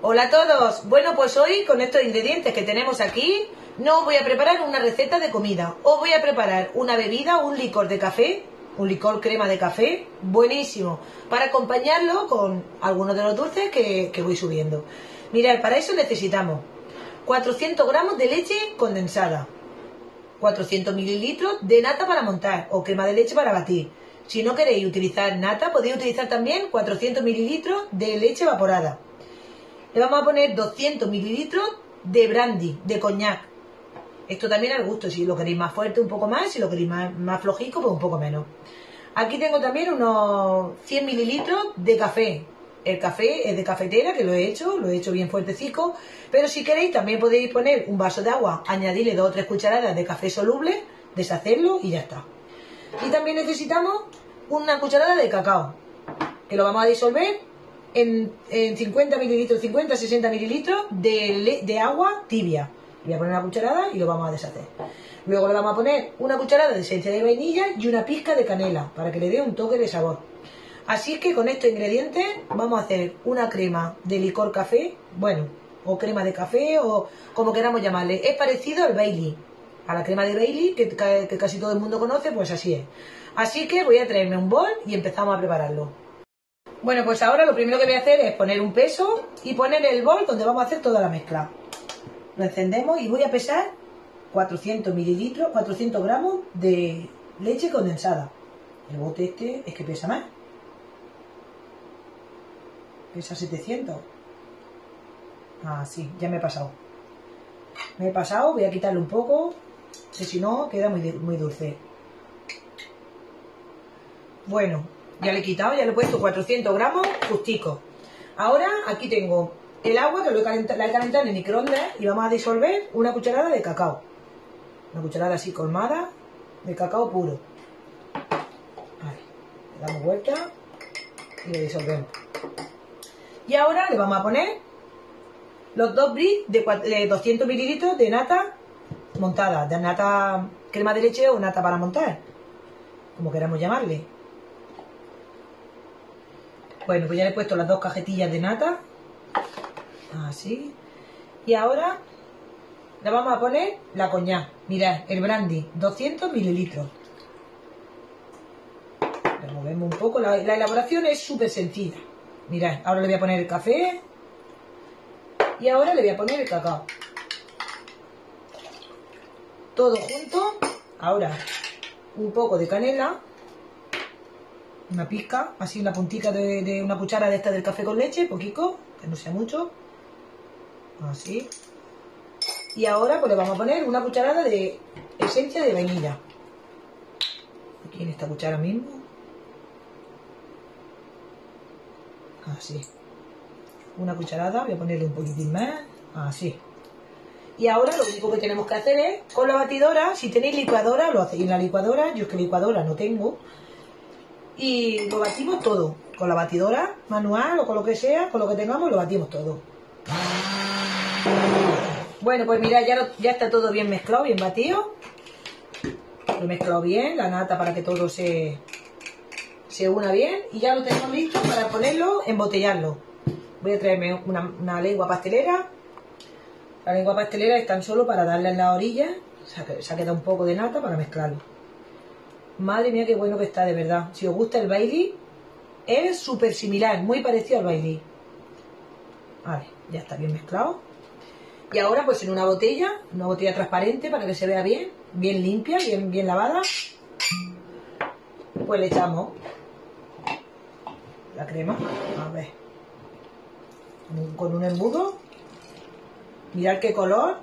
Hola a todos. Bueno, pues hoy con estos ingredientes que tenemos aquí, no os voy a preparar una receta de comida. Os voy a preparar una bebida, un licor de café, un licor crema de café, buenísimo, para acompañarlo con algunos de los dulces que, que voy subiendo. Mirad, para eso necesitamos 400 gramos de leche condensada, 400 mililitros de nata para montar o crema de leche para batir. Si no queréis utilizar nata, podéis utilizar también 400 mililitros de leche evaporada. Le vamos a poner 200 mililitros de brandy, de coñac. Esto también al gusto, si lo queréis más fuerte un poco más, si lo queréis más, flojico pues un poco menos. Aquí tengo también unos 100 mililitros de café. El café es de cafetera, que lo he hecho, lo he hecho bien fuertecico, pero si queréis también podéis poner un vaso de agua, añadirle dos o tres cucharadas de café soluble, deshacerlo y ya está. Y también necesitamos una cucharada de cacao, que lo vamos a disolver en, 50 mililitros, 50, 60 mililitros de, de agua tibia. Voy a poner una cucharada y lo vamos a deshacer. Luego le vamos a poner una cucharada de esencia de vainilla y una pizca de canela para que le dé un toque de sabor. Así que con estos ingredientes vamos a hacer una crema de licor café, bueno, o crema de café o como queramos llamarle. Es parecido al Bailey, a la crema de Bailey que, que casi todo el mundo conoce, pues así es. Así que voy a traerme un bol y empezamos a prepararlo. Bueno, pues ahora lo primero que voy a hacer es poner un peso y poner el bol donde vamos a hacer toda la mezcla. Lo encendemos y voy a pesar 400 mililitros, 400 gramos de leche condensada. El bote este es que pesa más pesa 700. Ah, sí, ya me he pasado. Me he pasado, voy a quitarle un poco, que si no queda muy, muy dulce. Bueno, ya le he quitado, ya le he puesto 400 gramos justico. Ahora aquí tengo el agua que lo he la he calentado en el microondas y vamos a disolver una cucharada de cacao. Una cucharada así colmada de cacao puro. Le damos vuelta y le disolvemos. Y ahora le vamos a poner los dos bris de, 200 mililitros de nata montada, de nata crema de leche o nata para montar, como queramos llamarle. Bueno, pues ya le he puesto las dos cajetillas de nata, así. Y ahora le vamos a poner la coñac, mirad, el brandy, 200 mililitros. Removemos un poco, la elaboración es súper sencilla. Mirad, ahora le voy a poner el café y ahora le voy a poner el cacao. Todo junto. Ahora un poco de canela, una pizca, así una puntita de, una cuchara de esta del café con leche, poquito, que no sea mucho. Así. Y ahora pues le vamos a poner una cucharada de esencia de vainilla. Aquí en esta cuchara mismo. así. Una cucharada, voy a ponerle un poquitín más, así. Y ahora lo único que tenemos que hacer es, con la batidora, si tenéis licuadora, lo hacéis en la licuadora, yo es que licuadora no tengo, y lo batimos todo, con la batidora manual o con lo que sea, con lo que tengamos, lo batimos todo. Bueno, pues mira, ya, ya está todo bien mezclado, bien batido. Lo mezclado bien, la nata para que todo se, se una bien y ya lo tenemos listo para ponerlo, embotellarlo. Voy a traerme una, lengua pastelera. La lengua pastelera es tan solo para darle en la orilla. Se ha quedado un poco de nata para mezclarlo. Madre mía, qué bueno que está, de verdad. Si os gusta el Bailey, es súper similar, muy parecido al Bailey. Vale, ya está bien mezclado. Y ahora, pues en una botella, una botella transparente para que se vea bien, bien limpia, bien, bien lavada, pues le echamos la crema. A ver. Con un embudo. Mirad qué color.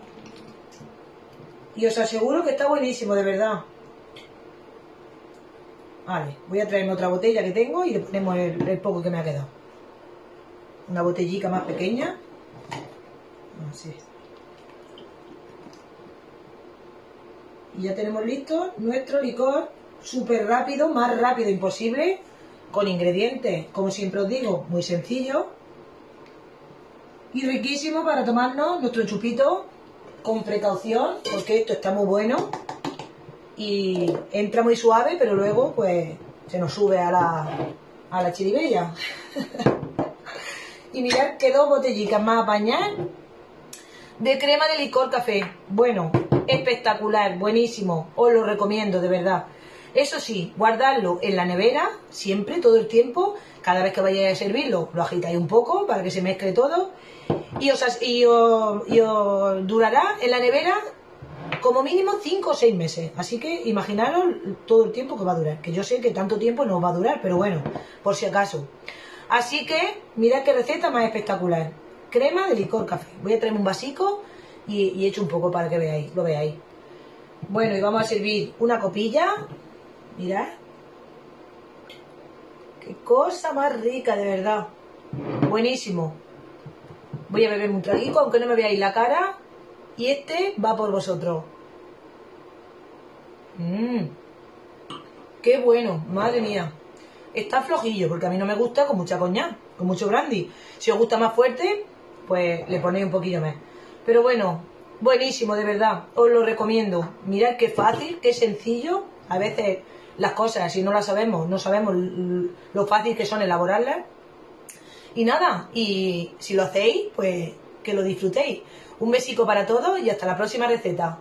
Y os aseguro que está buenísimo, de verdad. Vale, voy a traerme otra botella que tengo y le ponemos el, poco que me ha quedado. Una botellica más pequeña. Así. Y ya tenemos listo nuestro licor súper rápido, más rápido imposible con ingredientes, como siempre os digo, muy sencillo y riquísimo para tomarnos nuestro chupito con precaución, porque esto está muy bueno y entra muy suave, pero luego pues se nos sube a la, a la chiribella. Y mirad que dos botellitas más apañar de crema de licor café. Bueno, espectacular, buenísimo. Os lo recomiendo, de verdad. Eso sí, guardarlo en la nevera, siempre, todo el tiempo. Cada vez que vayáis a servirlo, lo agitáis un poco para que se mezcle todo. Y os, y os durará en la nevera como mínimo 5 o 6 meses. Así que imaginaros todo el tiempo que va a durar. Que yo sé que tanto tiempo no va a durar, pero bueno, por si acaso. Así que, mirad qué receta más espectacular. Crema de licor café. Voy a traerme un vasico y, y echo un poco para que veáis, lo veáis. Bueno, y vamos a servir una copilla. Mirad. Qué cosa más rica, de verdad. Buenísimo. Voy a beberme un traguito, aunque no me veáis la cara. Y este va por vosotros. Mmm. Qué bueno, madre mía. Está flojillo, porque a mí no me gusta con mucha coña, con mucho brandy. Si os gusta más fuerte, pues le ponéis un poquillo más. Pero bueno, buenísimo, de verdad. Os lo recomiendo. Mirad qué fácil, qué sencillo. A veces las cosas, si no las sabemos, no sabemos lo fácil que son elaborarlas. Y nada, y si lo hacéis, pues que lo disfrutéis. Un besico para todos y hasta la próxima receta.